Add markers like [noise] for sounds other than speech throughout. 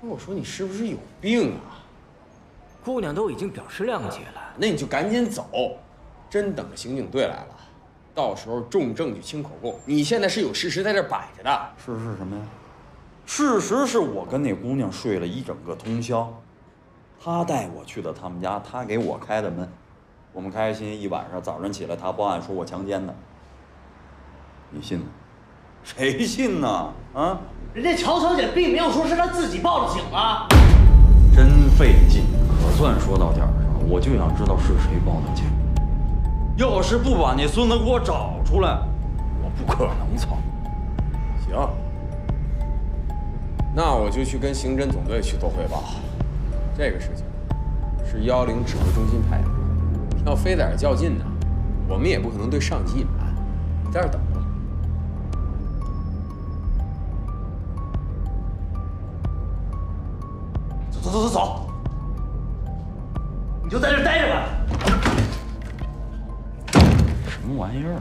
不是我说你是不是有病啊？姑娘都已经表示谅解了，那你就赶紧走，真等着刑警队来了，到时候重证据轻口供。你现在是有事实在这摆着的，事实什么呀？事实是我跟那姑娘睡了一整个通宵，她带我去的他们家，她给我开的门，我们开开心心一晚上，早上起来她报案说我强奸的，你信吗？[laughs] 谁信呢？啊？人家乔小姐并没有说是她自己报的警啊。真费劲，可算说到点儿上了。我就想知道是谁报的警。要是不把那孙子给我找出来，我不可能操。行，那我就去跟刑侦总队去做汇报。这个事情是幺幺零指挥中心派的，要非在这较劲呢，我们也不可能对上级隐瞒。你在这等走走走你就在这待着吧。什么玩意儿？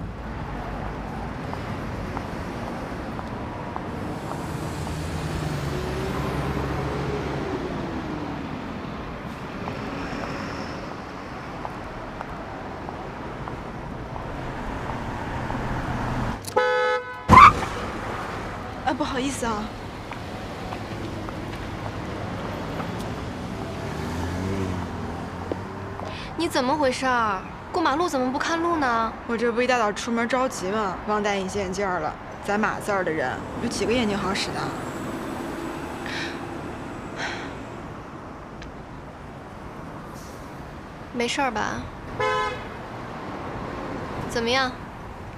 啊，不好意思啊。你怎么回事儿？过马路怎么不看路呢？我这不一大早出门着急吗？忘带隐形眼镜了。咱马字儿的人有几个眼睛好使的？[sighs] 没事儿吧？怎么样？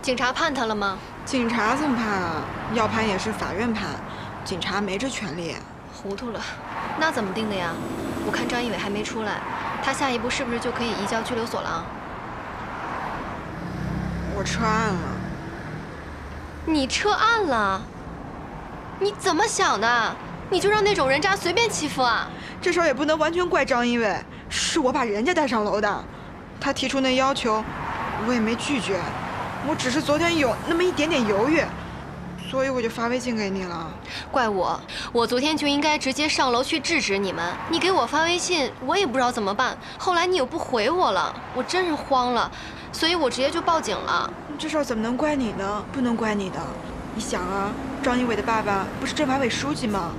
警察判他了吗？警察怎么判啊？要判也是法院判，警察没这权利。糊涂了，那怎么定的呀？我看张一伟还没出来，他下一步是不是就可以移交拘留所了？我撤案了。你撤案了？你怎么想的？你就让那种人渣随便欺负啊？这事儿也不能完全怪张一伟，是我把人家带上楼的。他提出那要求，我也没拒绝，我只是昨天有那么一点点犹豫，所以我就发微信给你了。怪我，我昨天就应该直接上楼去制止你们。你给我发微信，我也不知道怎么办。后来你又不回我了，我真是慌了，所以我直接就报警了。这事儿怎么能怪你呢？不能怪你的。你想啊，张一伟的爸爸不是政法委书记吗？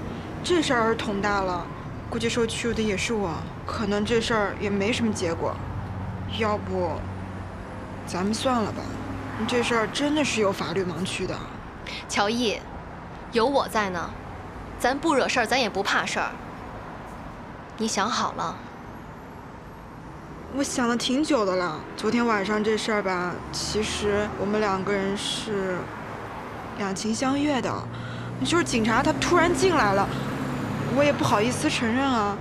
这事儿捅大了，估计受屈辱的也是我。可能这事儿也没什么结果，要不，咱们算了吧。这事儿真的是有法律盲区的。乔毅，有我在呢，咱不惹事儿，咱也不怕事儿。你想好了？我想了挺久的了。昨天晚上这事儿吧，其实我们两个人是两情相悦的，就是警察他突然进来了，我也不好意思承认啊，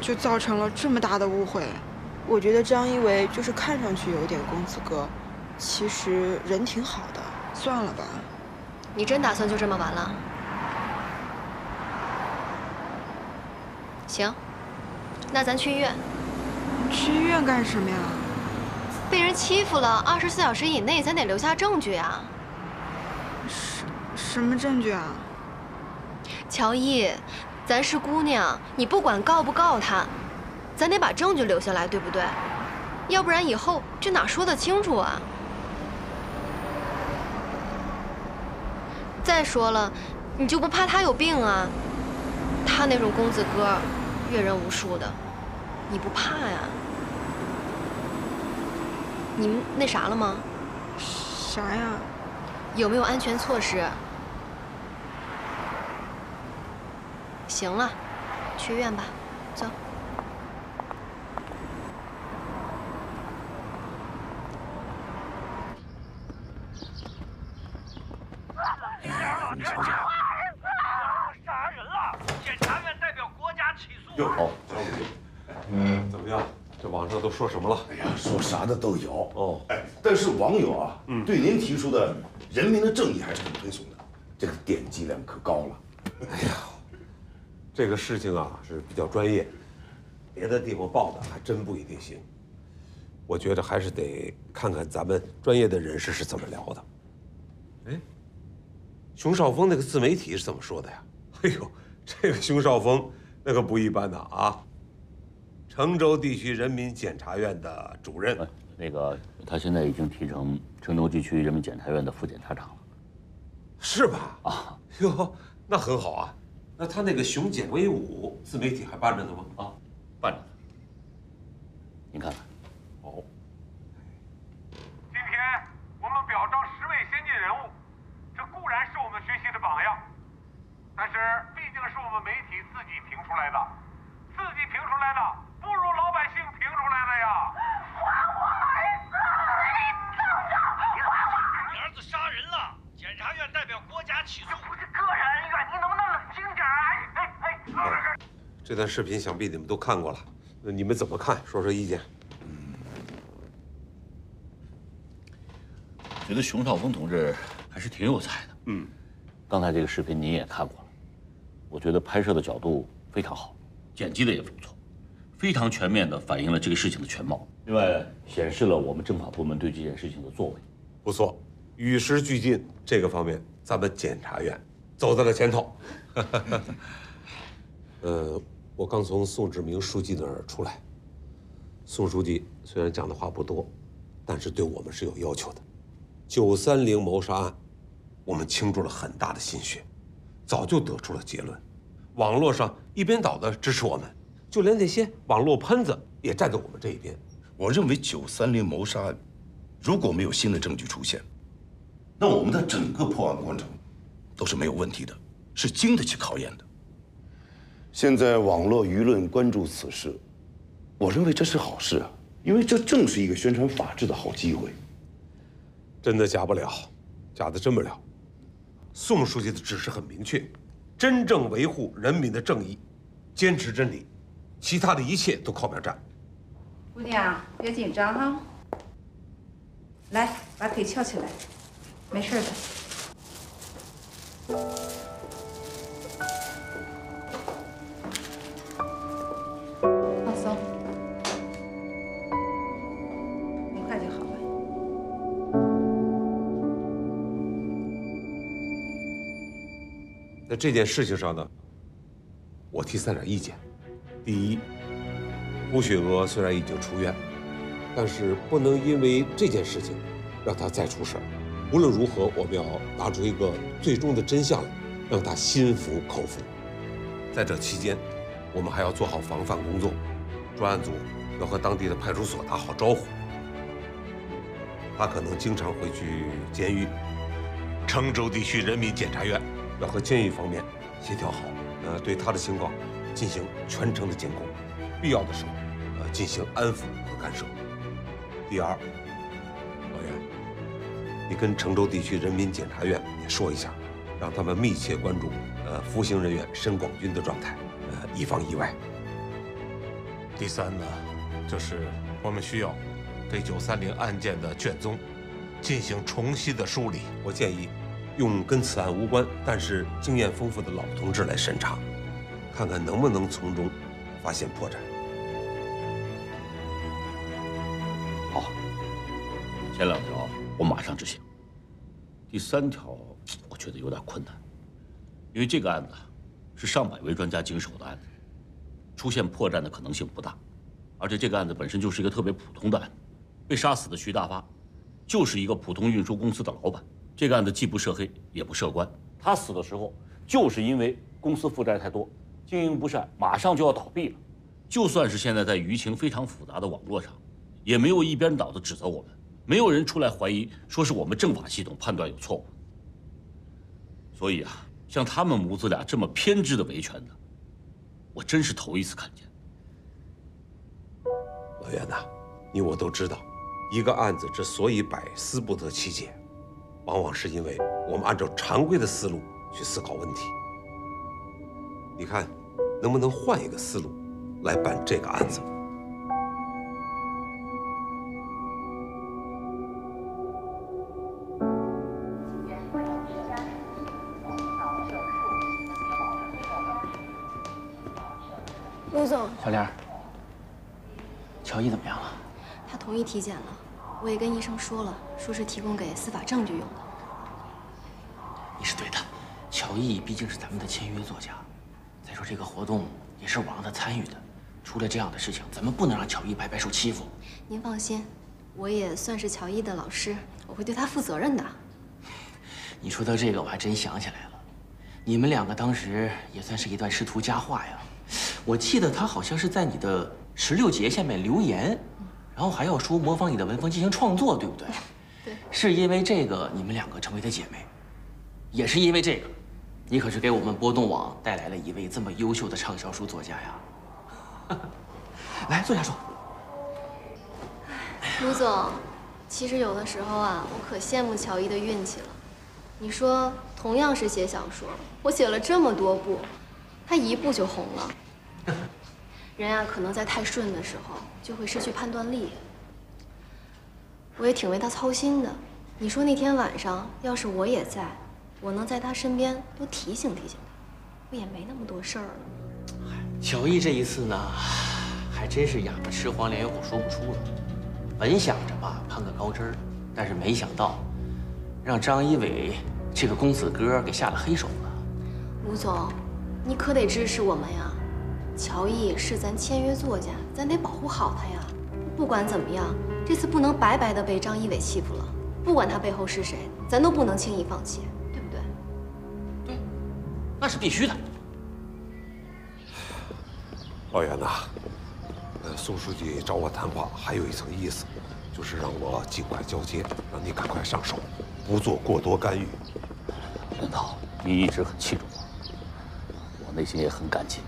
就造成了这么大的误会。我觉得张一伟就是看上去有点公子哥，其实人挺好的。算了吧。你真打算就这么完了？行，那咱去医院。去医院干什么呀？被人欺负了，二十四小时以内咱得留下证据啊。什什么证据啊？乔伊，咱是姑娘，你不管告不告他，咱得把证据留下来，对不对？要不然以后这哪说得清楚啊？再说了，你就不怕他有病啊？他那种公子哥，阅人无数的，你不怕呀？你们那啥了吗？啥呀？有没有安全措施？行了，去医院吧，走。你瞅瞅，杀人了！检察院代表国家起诉。哟，好，小李，嗯，怎么样？这网上都说什么了？哎呀，说啥的都有哦。哎，但是网友啊，嗯对您提出的人民的正义还是很推崇的，这个点击量可高了。哎呀，这个事情啊是比较专业，别的地方报的还真不一定行。我觉得还是得看看咱们专业的人士是怎么聊的。哎，熊少峰那个自媒体是怎么说的呀？哎呦，这个熊少峰那可不一般呐啊！成州地区人民检察院的主任，那个他现在已经提成成州地区人民检察院的副检察长了。是吧？啊，哟，那很好啊。那他那个熊检威武自媒体还办着呢吗？啊，办着呢。您看看。哦。今天我们表彰十位先进人物，这固然是我们学习的榜样，但是毕竟是我们媒体自己评出来的，自己评出来的不如老百姓评出来的呀。还我儿子！你等着！你你儿子杀人了，检察院代表国家起诉。不是个人恩怨，你能不能冷静点？哎哎哎！这段视频想必你们都看过了，那你们怎么看？说说意见。觉得熊少峰同志还是挺有才的。嗯，刚才这个视频您也看过了，我觉得拍摄的角度非常好，剪辑的也不错，非常全面地反映了这个事情的全貌。另外，显示了我们政法部门对这件事情的作为。不错，与时俱进这个方面，咱们检察院走在了前头。[laughs] 呃，我刚从宋志明书记那儿出来。宋书记虽然讲的话不多，但是对我们是有要求的。九三零谋杀案，我们倾注了很大的心血，早就得出了结论。网络上一边倒的支持我们，就连那些网络喷子也站在我们这一边。我认为九三零谋杀案，如果没有新的证据出现，那我们的整个破案过程都是没有问题的，是经得起考验的。现在网络舆论关注此事，我认为这是好事啊，因为这正是一个宣传法治的好机会。真的假不了，假的真不了。宋书记的指示很明确，真正维护人民的正义，坚持真理，其他的一切都靠边站。姑娘，别紧张哈，来，把腿翘起来，没事的。在这件事情上呢，我提三点意见。第一，胡雪娥虽然已经出院，但是不能因为这件事情让她再出事儿。无论如何，我们要拿出一个最终的真相来，让她心服口服。在这期间，我们还要做好防范工作，专案组要和当地的派出所打好招呼。她可能经常会去监狱，成州地区人民检察院要和监狱方面协调好，呃，对他的情况进行全程的监控，必要的时候，呃，进行安抚和干涉。第二，老袁，你跟成州地区人民检察院也说一下，让他们密切关注呃服刑人员申广军的状态，呃，以防意外。第三呢，就是我们需要对九三零案件的卷宗进行重新的梳理。我建议用跟此案无关但是经验丰富的老同志来审查，看看能不能从中发现破绽。好，前两条我马上执行。第三条，我觉得有点困难，因为这个案子是上百位专家经手的案子，出现破绽的可能性不大，而且这个案子本身就是一个特别普通的案子，被杀死的徐大发就是一个普通运输公司的老板。这个案子既不涉黑也不涉官，他死的时候就是因为公司负债太多，经营不善，马上就要倒闭了。就算是现在在舆情非常复杂的网络上，也没有一边倒的指责我们，没有人出来怀疑说是我们政法系统判断有错误。所以啊，像他们母子俩这么偏执的维权的，我真是头一次看见。老袁呐，你我都知道，一个案子之所以百思不得其解，往往是因为我们按照常规的思路去思考问题。你看，能不能换一个思路来办这个案子？陆总，小莲，乔伊怎么样了？他同意体检了，我也跟医生说了，说是提供给司法证据用的。你是对的，乔伊毕竟是咱们的签约作家。再说这个活动也是我让他参与的。出了这样的事情，咱们不能让乔伊白白受欺负。您放心，我也算是乔伊的老师，我会对他负责任的。你说到这个，我还真想起来了，你们两个当时也算是一段师徒佳话呀。我记得他好像是在你的十六节下面留言，然后还要说模仿你的文风进行创作，对不对？[laughs] 对。是因为这个你们两个成为的姐妹，也是因为这个，你可是给我们波动网带来了一位这么优秀的畅销书作家呀。[laughs] 来，坐下说。[sighs] 卢总，其实有的时候啊，我可羡慕乔伊的运气了。你说，同样是写小说，我写了这么多部，他一部就红了。[laughs] 人呀，可能在太顺的时候，就会失去判断力。我也挺为他操心的。你说那天晚上，要是我也在，我能在他身边多提醒提醒他，不也没那么多事儿了。乔伊这一次呢，还真是哑巴吃黄连，有口说不出了。本想着吧攀个高枝儿，但是没想到，让张一伟这个公子哥给下了黑手了。吴总，你可得支持我们呀！乔伊是咱签约作家，咱得保护好他呀。不管怎么样，这次不能白白的被张一伟欺负了。不管他背后是谁，咱都不能轻易放弃，对不对？对，那是必须的。老袁呐，呃，宋书记找我谈话还有一层意思，就是让我尽快交接，让你赶快上手，不做过多干预。难道，你一直很器重我，我内心也很感激。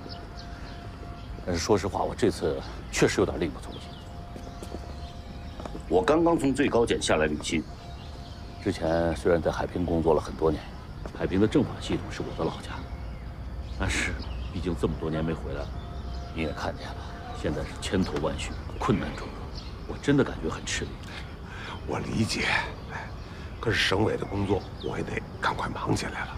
但是说实话，我这次确实有点力不从心。我刚刚从最高检下来履新，之前虽然在海平工作了很多年，海平的政法系统是我的老家，但是毕竟这么多年没回来了。你也看见了，现在是千头万绪，困难重重，我真的感觉很吃力。我理解，哎，可是省委的工作我也得赶快忙起来了。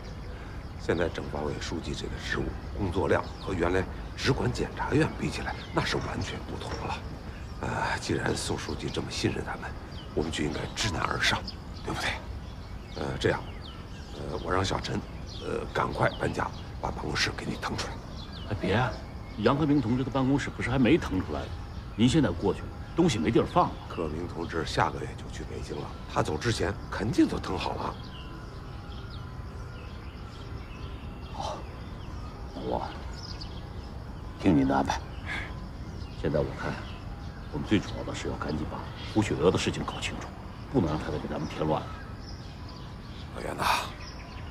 现在政法委书记这个职务工作量和原来只管检察院比起来，那是完全不同了。呃，既然宋书记这么信任咱们，我们就应该知难而上，对不对？呃，这样，呃，我让小陈，呃，赶快搬家，把办公室给你腾出来。哎，别。杨克明同志的办公室不是还没腾出来？您现在过去，东西没地儿放了。克明同志下个月就去北京了，他走之前肯定都腾好了。好，那我听您的安排。现在我看，我们最主要的是要赶紧把胡雪娥的事情搞清楚，不能让她再给咱们添乱了。老袁呐，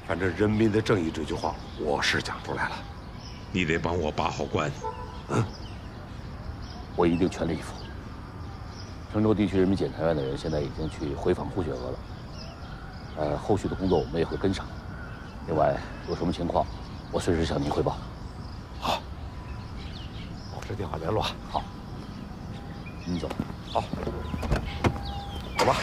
反正人民的正义这句话，我是讲出来了。你得帮我把好关，嗯，我一定全力以赴。郑州地区人民检察院的人现在已经去回访胡雪娥了，呃，后续的工作我们也会跟上。另外，有什么情况，我随时向您汇报。是，电话联络。好，你走。好，走吧。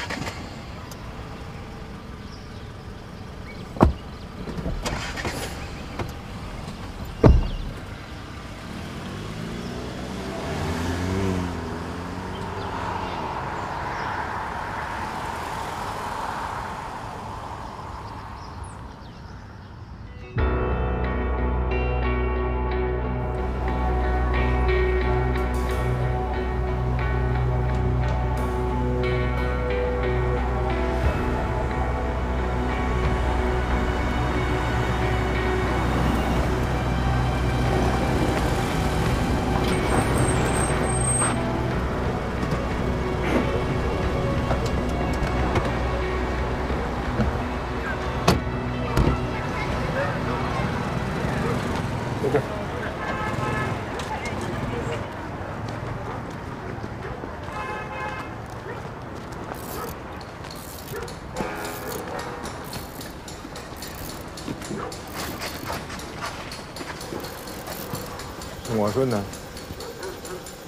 我说呢，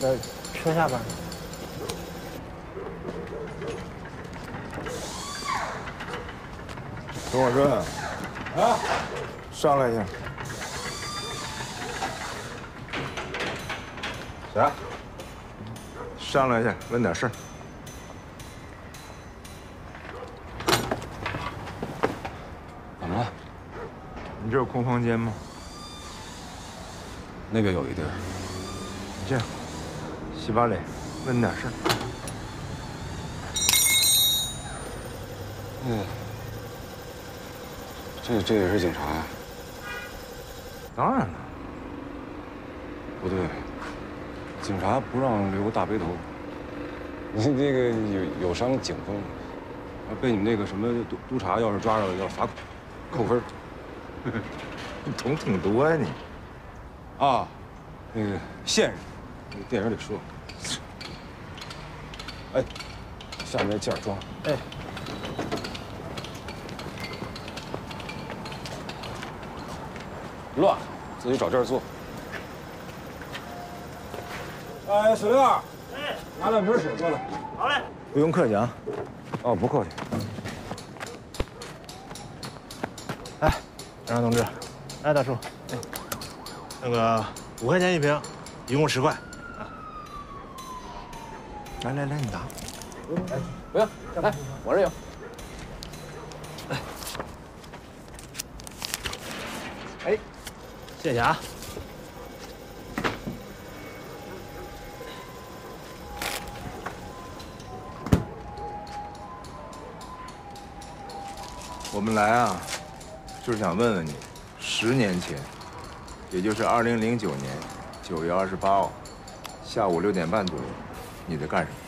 在车下边。陈广顺，啊，上来一下。谁？上来一下，问点事儿。怎么了？你这有空房间吗？那边有一地儿。这样，洗把脸，问你点事儿。嗯，这这也是警察呀？当然了。不对，警察不让留大背头。你那个有有伤警风，被你们那个什么督督察要是抓着了，要罚扣分。[laughs] 你懂挺多呀你。啊，那个线人，那个电影里说。哎，下面那件装。哎。乱，自己找地儿坐。哎，小六，哎，拿两瓶水过来。好嘞。不用客气啊。哦，不客气。哎，张同志，哎，大叔，哎，那个五块钱一瓶，一共十块。啊。来来来，你拿。哎，不用，来，我这有。哎，谢谢啊。我们来啊，就是想问问你，十年前，也就是二零零九年九月二十八号下午六点半左右，你在干什么？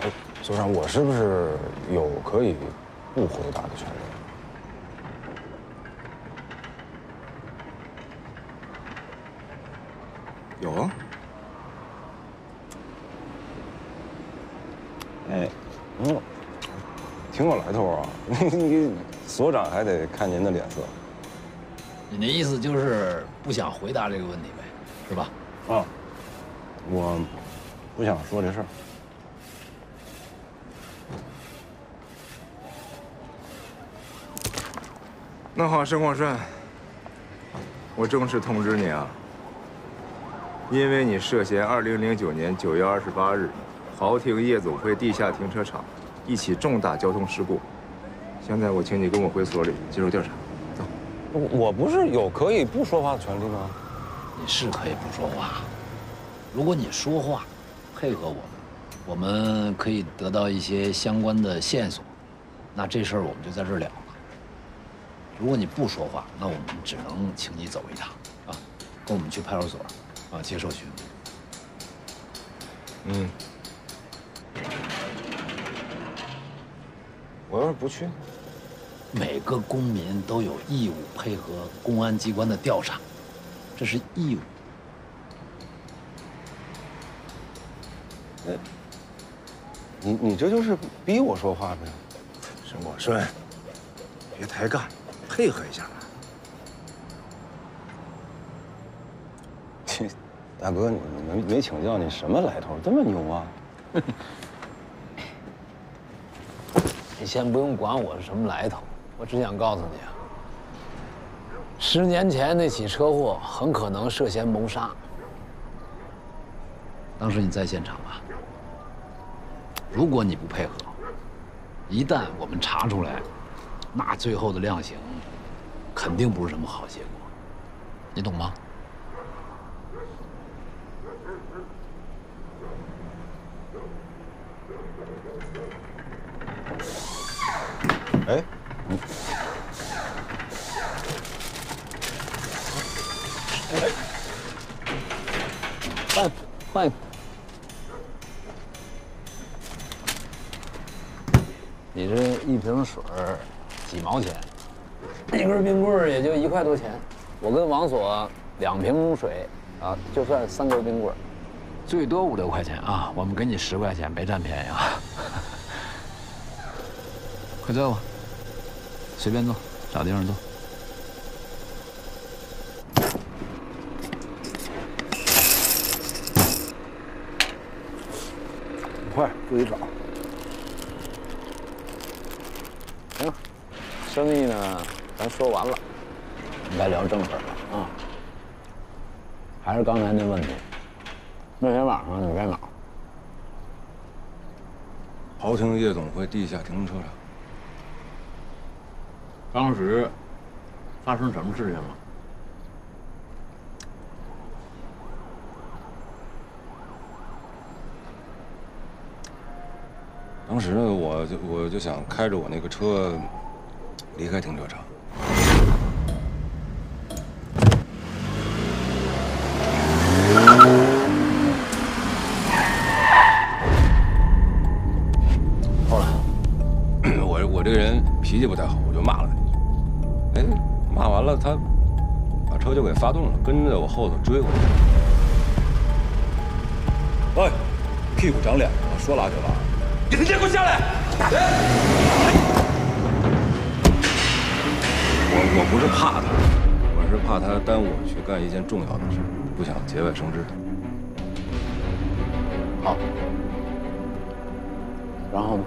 哎，组长，我是不是有可以不回答的权利？有啊。哎，嗯，挺有来头啊！[laughs] 你所长还得看您的脸色。你的意思就是不想回答这个问题呗，是吧？啊，我不想说这事儿。那好，申广顺，我正式通知你啊，因为你涉嫌二零零九年九月二十八日。豪庭夜总会地下停车场一起重大交通事故，现在我请你跟我回所里接受调查。走，我不是有可以不说话的权利吗？你是可以不说话，如果你说话，配合我们，我们可以得到一些相关的线索，那这事儿我们就在这儿了了。如果你不说话，那我们只能请你走一趟啊，跟我们去派出所啊接受询问。嗯。我要是不去，每个公民都有义务配合公安机关的调查，这是义务。那，你你这就是逼我说话呗？沈广顺，别抬杠，配合一下嘛。大哥，你没没请教你什么来头？这么牛啊？[laughs] 你先不用管我是什么来头，我只想告诉你啊，十年前那起车祸很可能涉嫌谋杀。当时你在现场吧？如果你不配合，一旦我们查出来，那最后的量刑肯定不是什么好结果，你懂吗？换换，你这一瓶水几毛钱，一根冰棍也就一块多钱。我跟王所两瓶水啊，就算三根冰棍，最多五六块钱啊。我们给你十块钱，别占便宜啊！[laughs] 快坐吧。随便坐，找地方坐。快，自己找。行，生意呢，咱说完了，该聊正事了啊。还是刚才那问题，那天晚上你在哪儿？豪庭夜总会地下停车场。当时发生什么事情了？当时我就我就想开着我那个车离开停车场，后来我我这个人脾气不太好，我就骂了他。哎，骂完了，他把车就给发动了，跟着我后头追过去。喂，屁股长脸了，说拉就拉。你直接给我下来！我我不是怕他，我是怕他耽误我去干一件重要的事，不想节外生枝。好，然后呢？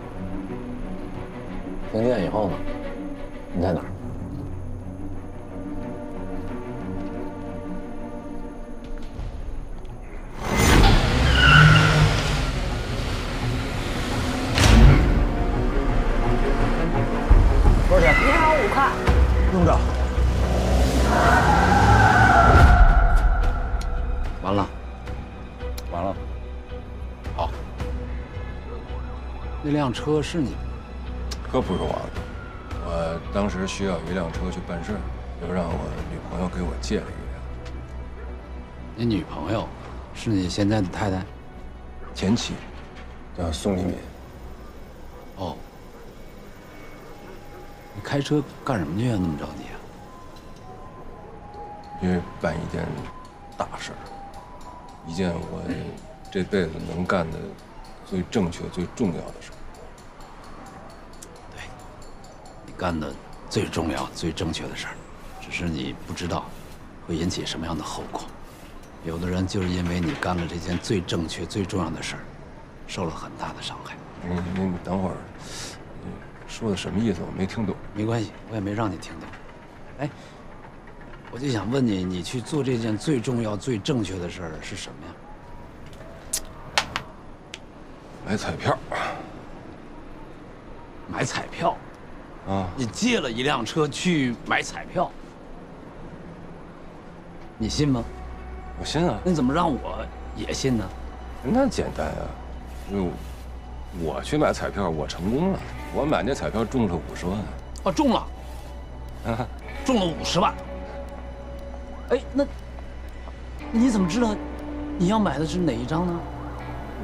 停电以后呢？你在哪儿？辆车是你的？可不是我的，我当时需要一辆车去办事，就让我女朋友给我借了一辆。你女朋友是你现在的太太？前妻，叫宋丽敏。哦。你开车干什么去啊？那么着急啊？因为办一件大事儿，一件我这辈子能干的最正确、最重要的事干的最重要、最正确的事儿，只是你不知道会引起什么样的后果。有的人就是因为你干了这件最正确、最重要的事儿，受了很大的伤害。你你你等会儿，你说的什么意思？我没听懂。没关系，我也没让你听懂。哎，我就想问你，你去做这件最重要、最正确的事儿是什么呀？买彩票。买彩票？啊！你借了一辆车去买彩票，你信吗？我信啊。那怎么让我也信呢？那简单啊，因为我去买彩票，我成功了，我买那彩票中了五十万。哦，中了，啊，中了五十万。哎，那你怎么知道你要买的是哪一张呢？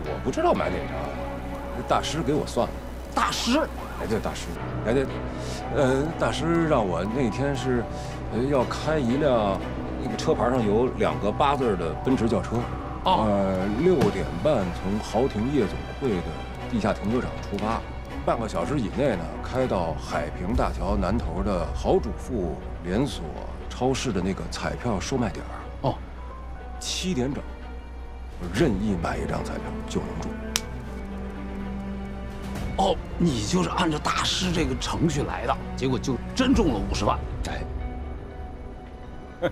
我不知道买哪张，那大师给我算的。大师？哎，对，大师，哎对，呃，大师让我那天是，呃，要开一辆，那个车牌上有两个八字的奔驰轿车，呃，六点半从豪庭夜总会的地下停车场出发，半个小时以内呢，开到海平大桥南头的豪主妇连锁超市的那个彩票售卖点儿。哦，七点整，我任意买一张彩票就能中。哦，你就是按照大师这个程序来的，结果就真中了五十万。哎，[laughs]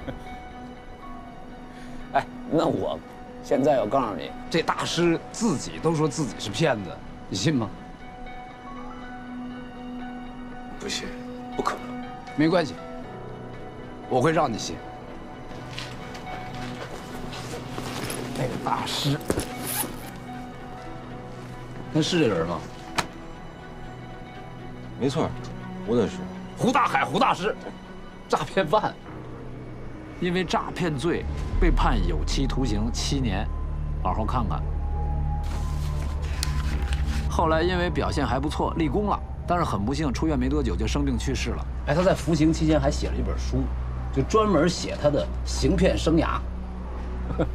哎，那我现在要告诉你，这大师自己都说自己是骗子，你信吗？不信，不可能。没关系，我会让你信。那个大师，那是这人吗？没错，胡大师，胡大海，胡大师，诈骗犯，因为诈骗罪被判有期徒刑七年，好好看看。后来因为表现还不错，立功了，但是很不幸，出院没多久就生病去世了。哎，他在服刑期间还写了一本书，就专门写他的行骗生涯。[laughs]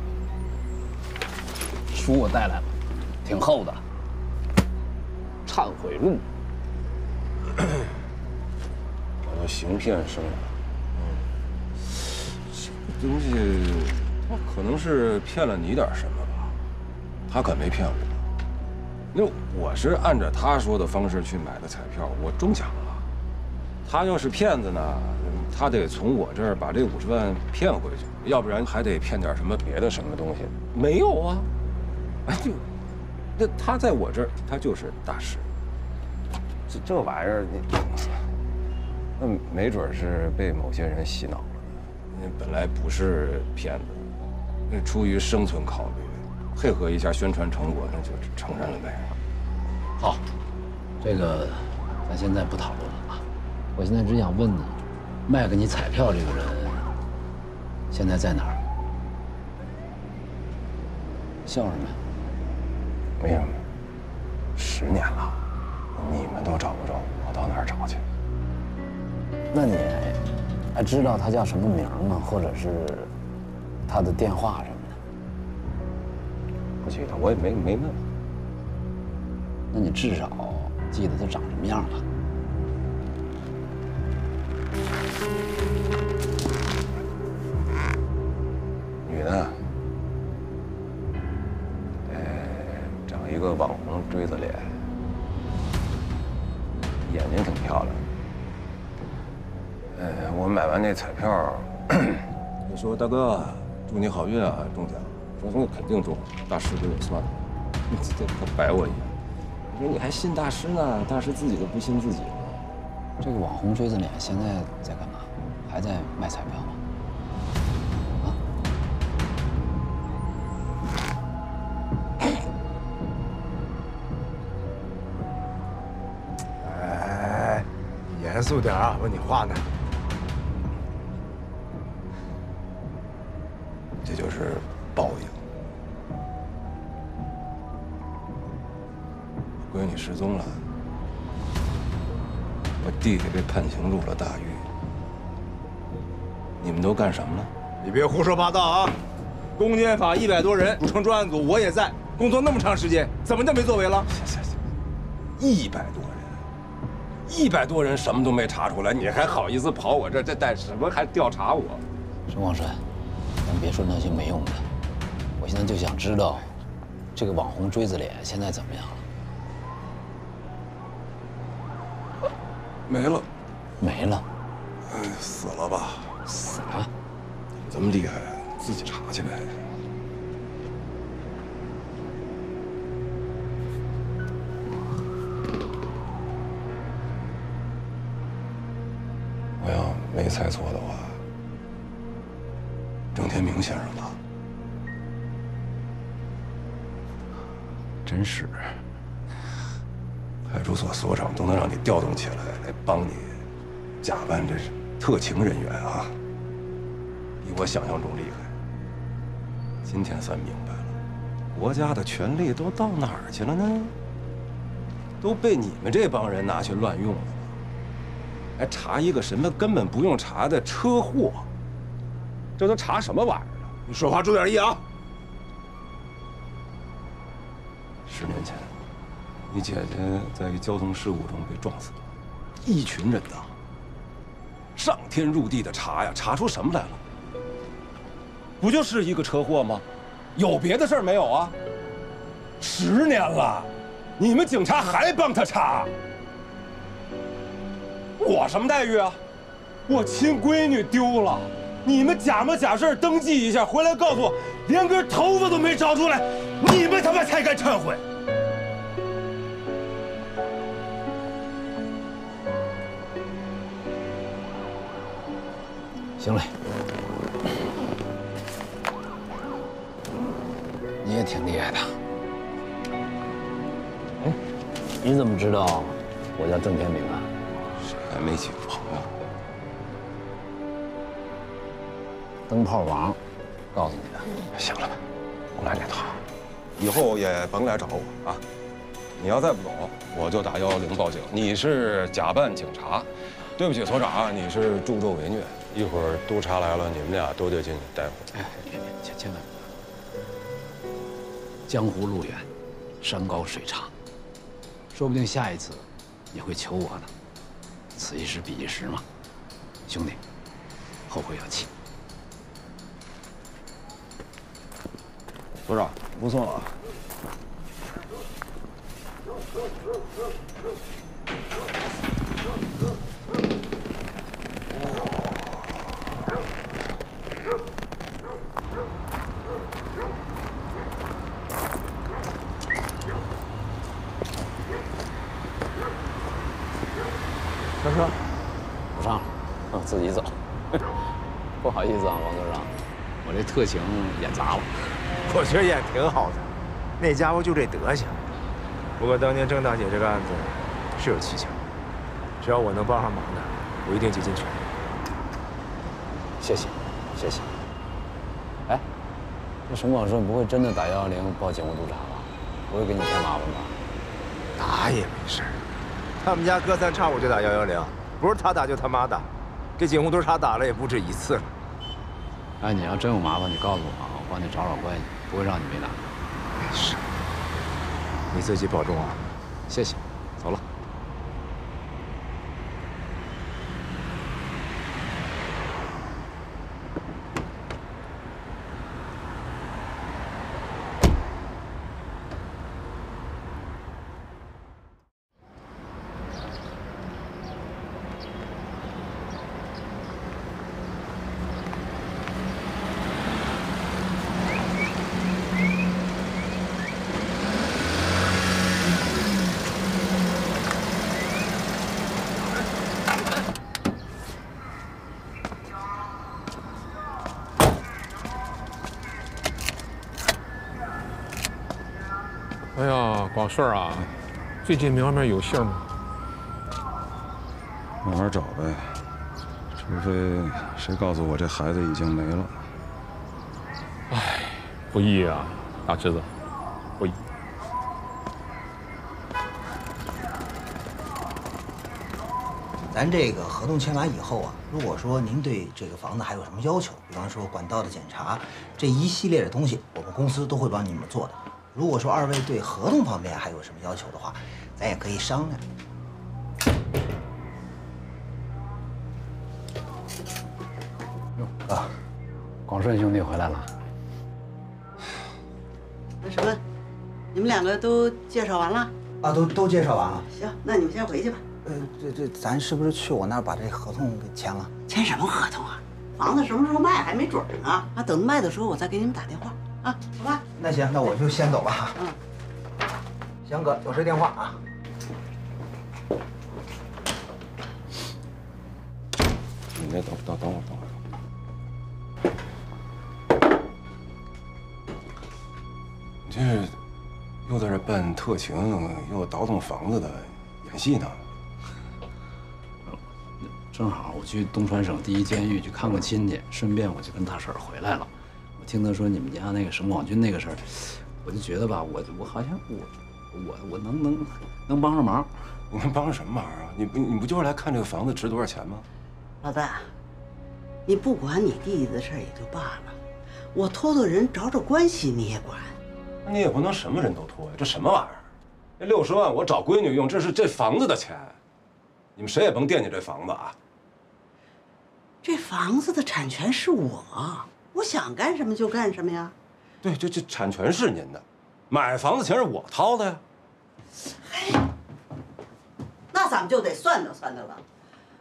书我带来了，挺厚的，《忏悔录》。[clears throat] 我的行骗生涯，嗯，这东西他可能是骗了你点什么吧，他可没骗我。那我是按照他说的方式去买的彩票，我中奖了。他要是骗子呢，他得从我这儿把这五十万骗回去，要不然还得骗点什么别的什么东西。没有啊，哎就，那他在我这儿，他就是大师。这这玩意儿，你那没准是被某些人洗脑了呢。那本来不是骗子，那出于生存考虑，配合一下宣传成果，那就承认了呗。好，这个咱现在不讨论了啊。我现在只想问你，卖给你彩票这个人现在在哪儿？笑什么？没什么，十年了，你们都找不着，我到哪儿找去？那你还知道他叫什么名吗？或者是他的电话什么的？不记得，我也没没问。那你至少记得他长什么样吧？女的，呃，长一个网红锥子脸，完那彩票，我 [clears throat] 说大哥，祝你好运啊，中奖。说那肯定中，大师给我算的。你这他白我一眼。我说你还信大师呢？大师自己都不信自己了。这个网红锥子脸现在在干嘛？还在卖彩票吗？啊哎，严肃点啊！问你话呢。失踪了，我弟弟被判刑入了大狱。你们都干什么了？你别胡说八道啊！公检法一百多人组成专案组，我也在，工作那么长时间，怎么就没作为了？行行行，一百多人，一百多人什么都没查出来，你还好意思跑我这这带什么还调查我？沈广顺，咱别说那些没用的，我现在就想知道，这个网红锥子脸现在怎么样了？没了，权力都到哪儿去了呢？都被你们这帮人拿去乱用了。还查一个什么根本不用查的车祸，这都查什么玩意儿了？你说话注点意啊！十年前，你姐姐在一交通事故中被撞死了，一群人呐，上天入地的查呀，查出什么来了？不就是一个车祸吗？有别的事儿没有啊？十年了，你们警察还帮他查？我什么待遇啊？我亲闺女丢了，你们假模假式登记一下，回来告诉我，连根头发都没找出来，你们他妈才敢忏悔！行嘞，你也挺厉害的。你怎么知道我叫郑天明啊？谁还没几个朋友？灯泡王告诉你的。行了吧，我来这套，以后也甭来找我啊！你要再不走，我就打幺幺零报警。你是假扮警察，对不起，所长，你是助纣为虐。一会儿督察来了，你们俩都得进去待会儿。哎，别别，千千万别！江湖路远，山高水长，说不定下一次你会求我呢。此一时彼一时嘛，兄弟，后会有期。组长，不错啊。大哥，不上了，我自己走。不好意思啊，王组长，我这特情演砸了。我觉得演挺好的，那家伙就这德行。不过当年郑大姐这个案子是有蹊跷，只要我能帮上忙的，我一定竭尽全力。谢谢，谢谢。哎，那沈广顺不会真的打幺幺零报警务督察吧？不会给你添麻烦吧？打也没事儿，他们家隔三差五就打幺幺零，不是他打就他妈打，这警务督察打了也不止一次了。哎，你要真有麻烦，你告诉我啊，我帮你找找关系，不会让你为难。没事，你自己保重啊。谢谢，走了。哎呀，广顺啊，最近苗苗有信吗？慢慢找呗，除非谁告诉我这孩子已经没了。唉，不易啊，大侄子，不易。咱这个合同签完以后啊，如果说您对这个房子还有什么要求，比方说管道的检查这一系列的东西，我们公司都会帮你们做的。如果说二位对合同方面还有什么要求的话，咱也可以商量。哥，广顺兄弟回来了。那什么，你们两个都介绍完了？啊，都都介绍完了。行，那你们先回去吧。呃，这这，咱是不是去我那儿把这合同给签了？签什么合同啊？房子什么时候卖还没准呢。啊，等卖的时候我再给你们打电话啊，好吧？那行，那我就先走了哈。嗯。行哥，有事电话啊。你再等等等会儿，等会儿。你这又在这办特情，又倒腾房子的，演戏呢？正好我去东川省第一监狱去看看亲戚，顺便我就跟大婶回来了。我听他说你们家那个沈广军那个事儿，我就觉得吧，我我好像我我我能能能帮上忙。你能帮上什么忙啊？你不你不就是来看这个房子值多少钱吗？老大，你不管你弟弟的事儿也就罢了，我托托人找找关系你也管。那你也不能什么人都托呀，这什么玩意儿？那六十万我找闺女用，这是这房子的钱，你们谁也甭惦记这房子啊。这房子的产权是我，我想干什么就干什么呀。对，这这产权是您的，买房子钱是我掏的呀。哎那咱们就得算到算到了。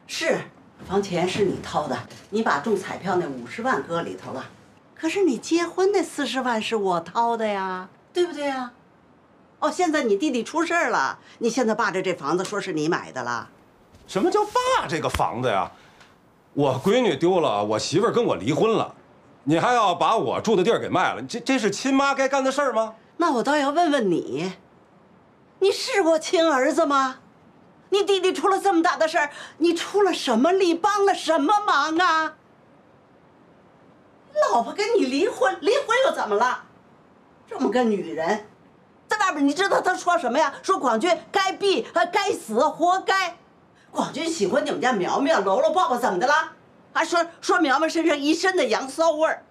是，房钱是你掏的，你把中彩票那五十万搁里头了。可是你结婚那四十万是我掏的呀，对不对呀？哦，现在你弟弟出事儿了，你现在霸着这房子说是你买的了。什么叫霸这个房子呀？我闺女丢了，我媳妇儿跟我离婚了，你还要把我住的地儿给卖了？这这是亲妈该干的事儿吗？那我倒要问问你，你是我亲儿子吗？你弟弟出了这么大的事儿，你出了什么力，帮了什么忙啊？老婆跟你离婚，离婚又怎么了？这么个女人，在外边你知道她说什么呀？说广军该毙，呃，该死，活该。广军喜欢你们家苗苗，搂搂抱抱，怎么的了？还说说苗苗身上一身的羊骚味儿，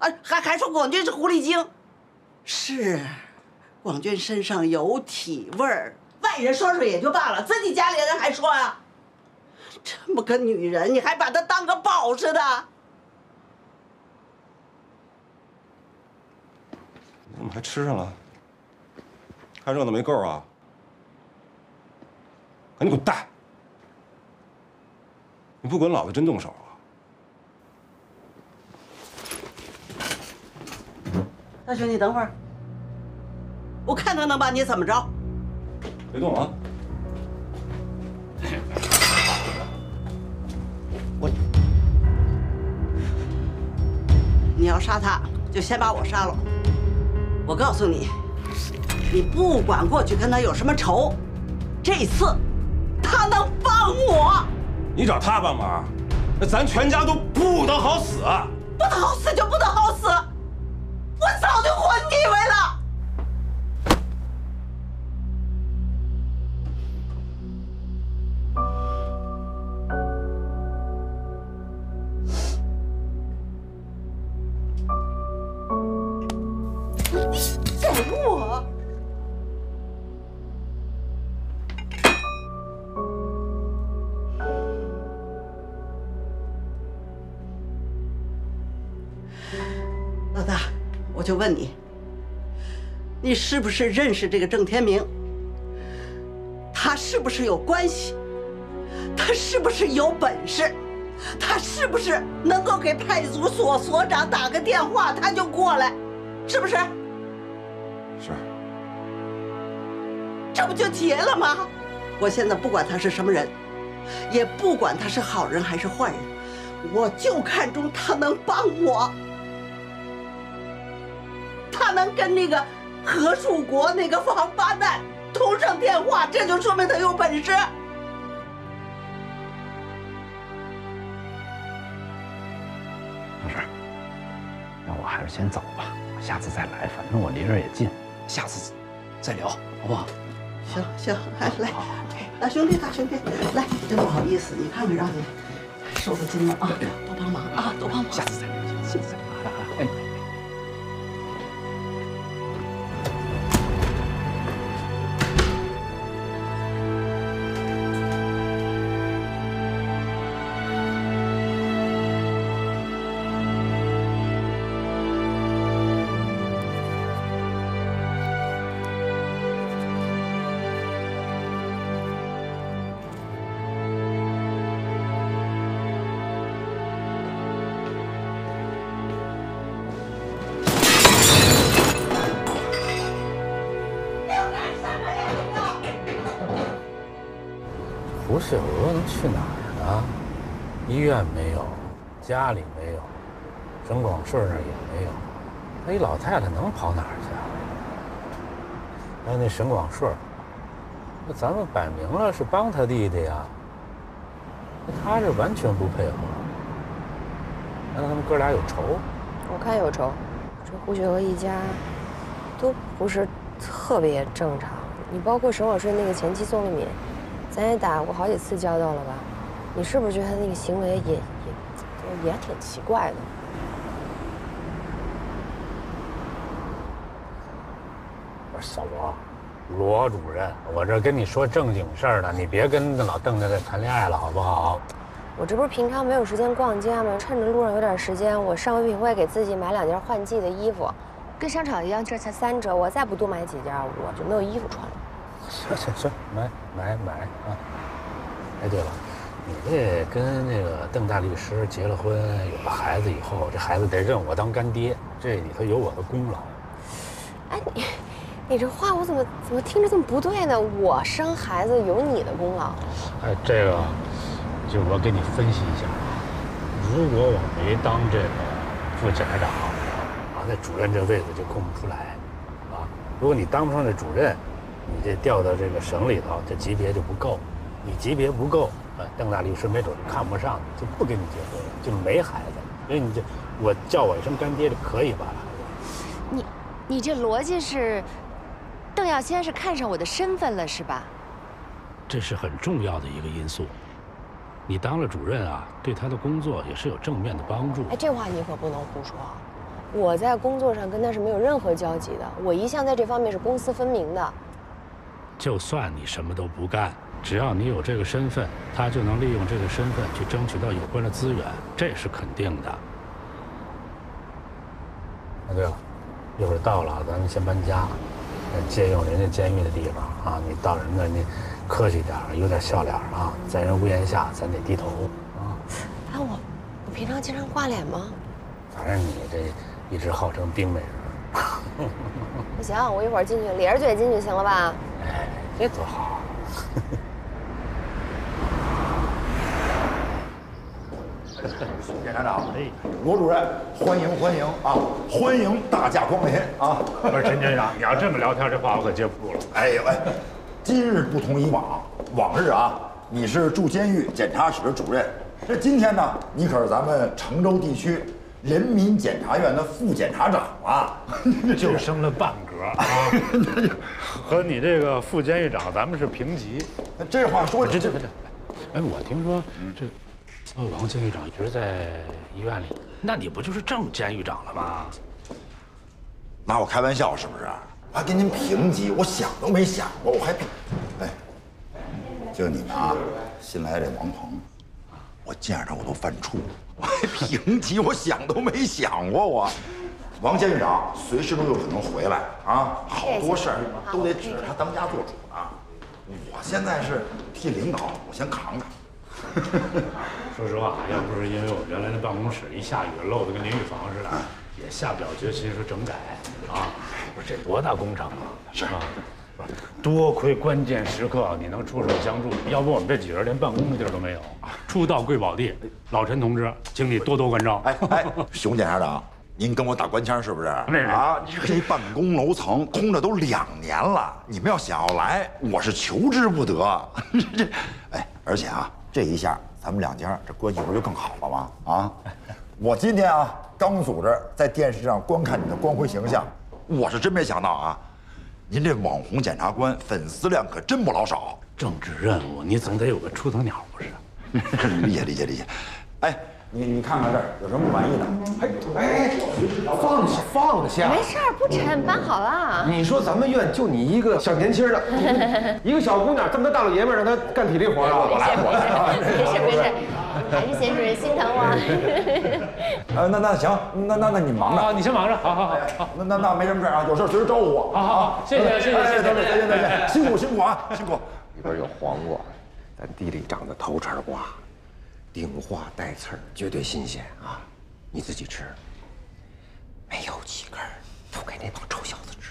啊，还还说广军是狐狸精。是，广军身上有体味儿，外人说说也就罢了，自己家里人还说呀、这么个女人，你还把她当个宝似的。你怎么还吃上了？看热闹没够啊？赶紧滚蛋！你不滚，老子真动手大雄，你等会儿，我看他能把你怎么着。别动啊！我，你要杀他，就先把我杀了。我告诉你，你不管过去跟他有什么仇，这次他能帮我。你找他帮忙，那咱全家都不得好死。不得好死就不就问你，你是不是认识这个郑天明？他是不是有关系？他是不是有本事？他是不是能够给派出所所长打个电话，他就过来？是不是？是。这不就结了吗？我现在不管他是什么人，也不管他是好人还是坏人，我就看中他能帮我。他能跟那个何树国那个王八蛋通上电话，这就说明他有本事。老师，那我还是先走吧，下次再来，反正我离这儿也近，下次再聊，好不好？行行，哎来，大兄弟大兄弟，来，真不好意思，你看看让你受的惊了啊，多帮忙啊，多帮忙。下次再聊，下次再聊。哎。能去哪儿呢？医院没有，家里没有，沈广顺那儿也没有，那一老太太能跑哪儿去啊？还有那沈广顺，那咱们摆明了是帮他弟弟呀，那他是完全不配合，难道他们哥俩有仇？我看有仇，这胡雪娥一家都不是特别正常。你包括沈广顺那个前妻宋丽敏，咱也打过好几次交道了吧？你是不是觉得他那个行为也也也挺奇怪的？不是小罗，罗主任，我这跟你说正经事儿呢，你别跟那老邓家在谈恋爱了，好不好？我这不是平常没有时间逛街吗？趁着路上有点时间，我上唯品会给自己买两件换季的衣服，跟商场一样，这才三折，我再不多买几件，我就没有衣服穿了。行行行，买买买啊！哎，对了，你这跟那个邓大律师结了婚，有了孩子以后，这孩子得认我当干爹，这里头有我的功劳。哎，你你这话我怎么怎么听着这么不对呢？我生孩子有你的功劳。哎，这个就我给你分析一下，如果我没当这个副检察长，啊，那主任这位子就空不出来，啊，如果你当不上这主任，你这调到这个省里头，这级别就不够，你级别不够，啊，邓大律师没准就看不上你，就不跟你结婚了，就没孩子，所以你这我叫我一声干爹就可以吧？你你这逻辑是，邓耀先是看上我的身份了是吧？这是很重要的一个因素。你当了主任啊，对他的工作也是有正面的帮助。哎，这话你可不能胡说。我在工作上跟他是没有任何交集的，我一向在这方面是公私分明的。就算你什么都不干，只要你有这个身份，他就能利用这个身份去争取到有关的资源，这是肯定的。啊，对了，一会儿到了，咱们先搬家，借用人家监狱的地方啊。你到人那，你客气点有点笑脸啊，在人屋檐下，咱得低头啊。哎，我我平常经常挂脸吗？反正你这一直号称冰美人。[laughs] 不行，我一会儿进去咧着嘴进去行了吧？哎，这多好。检察长，哎罗主任，欢迎欢迎啊！欢迎大驾光临啊！不是陈检长，你要这么聊天，这话我可接不住了。哎呦哎，今日不同以往，往日啊，你是驻监狱检察室的主任，这今天呢，你可是咱们成州地区人民检察院的副检察长啊，[laughs] 就升了半格啊！[laughs] 和你这个副监狱长，咱们是平级。这话说这这这，哎，我听说这。呃，王监狱长一直在医院里，那你不就是正监狱长了吗？拿我开玩笑是不是？我还跟您平级，我想都没想过，我还评。哎，就你们啊，新来的这王鹏，我见着他我都犯怵，我还平级，我想都没想过我。王监狱长随时都有可能回来啊，好多事儿都得指着他当家做主呢。我现在是替领导，我先扛着。[laughs] 说实话，要不是因为我原来的办公室一下雨漏的跟淋浴房似的，也下不了决心说整改啊。不是这多大工程啊？是啊，多亏关键时刻你能出手相助，要不我们这几人连办公的地儿都没有。初到贵宝地，老陈同志，请你多多关照。哎哎，熊检察长，您跟我打官腔是不是？没没啊，这办公楼层空着都两年了，你们要想要来，我是求之不得。[laughs] 这，哎，而且啊。这一下，咱们两家这关系不就更好了吗？啊！我今天啊，刚组织在电视上观看你的光辉形象，我是真没想到啊，您这网红检察官粉丝量可真不老少。政治任务，你总得有个出头鸟不是？[laughs] [laughs] 理解理解理解。哎。你你看看这儿有什么不满意的？哎哎，放下放下，没事儿，不沉，搬好了。你说咱们院就你一个小年轻的，[laughs] 一个小姑娘，这么多大老爷们让她干体力活啊？我来，我来。没事没事，还是贤主任心疼我。[laughs] 呃，那那行，那那那你忙着，你先忙着。好好好，那那那没什么事啊，有事随时招呼我。好好好，谢谢谢谢谢谢，再见再见再见，[laughs] 辛苦辛苦啊，辛苦。里边有黄瓜，咱地里长的头茬瓜。顶花带刺儿，绝对新鲜啊！你自己吃，没有几根，都给那帮臭小子吃。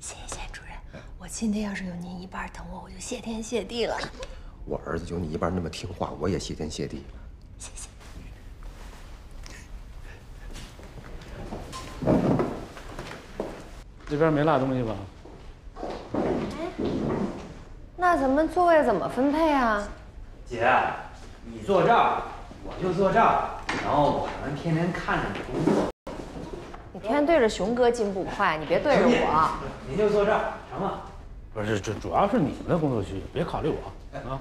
谢谢主任，我今天要是有您一半疼我，我就谢天谢地了。我儿子有你一半那么听话，我也谢天谢地。谢谢。这边没落东西吧？哎，那咱们座位怎么分配啊？姐。你坐这儿，我就坐这儿，然后我们天天看着你工作。你天天对着熊哥进步快，你别对着我。[laughs] 您就坐这儿，成吗？不是，主主要是你们的工作需求，别考虑我啊。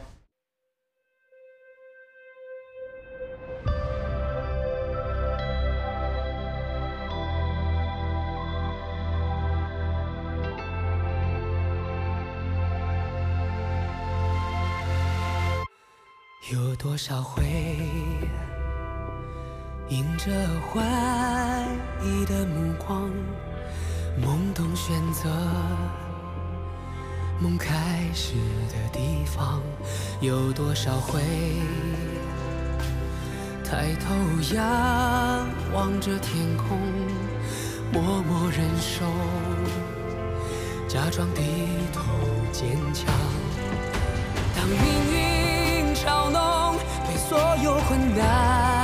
有多少回迎着怀疑的目光，懵懂选择梦开始的地方？有多少回抬头仰望着天空，默默忍受，假装低头坚强？当命运。所有困难。